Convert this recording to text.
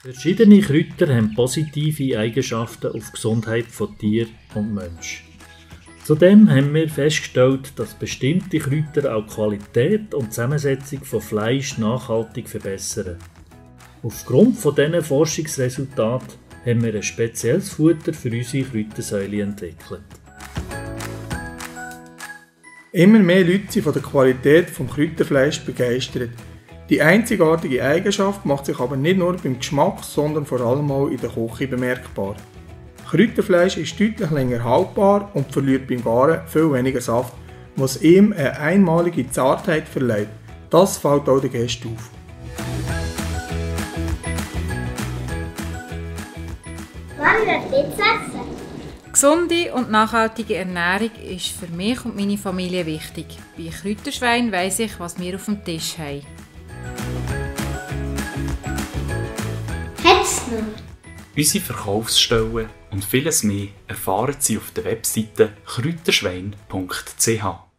Verschiedene Kräuter haben positive Eigenschaften auf die Gesundheit von Tier und Mensch. Zudem haben wir festgestellt, dass bestimmte Kräuter auch die Qualität und Zusammensetzung von Fleisch nachhaltig verbessern. Aufgrund von diesen Forschungsresultaten haben wir ein spezielles Futter für unsere Kräutersäule entwickelt. Immer mehr Leute sind von der Qualität des Kräuterfleisch begeistert. Die einzigartige Eigenschaft macht sich aber nicht nur beim Geschmack, sondern vor allem auch in der Küche bemerkbar. Kräuterfleisch ist deutlich länger haltbar und verliert beim Garen viel weniger Saft, was ihm eine einmalige Zartheit verleiht. Das fällt auch den Gästen auf. Wann wird Pizza essen? Gesunde und nachhaltige Ernährung ist für mich und meine Familie wichtig. Bei Kräuterschwein weiss ich, was wir auf dem Tisch haben. Noch? Unsere Verkaufsstellen und vieles mehr erfahren Sie auf der Webseite kräuterschwein.ch.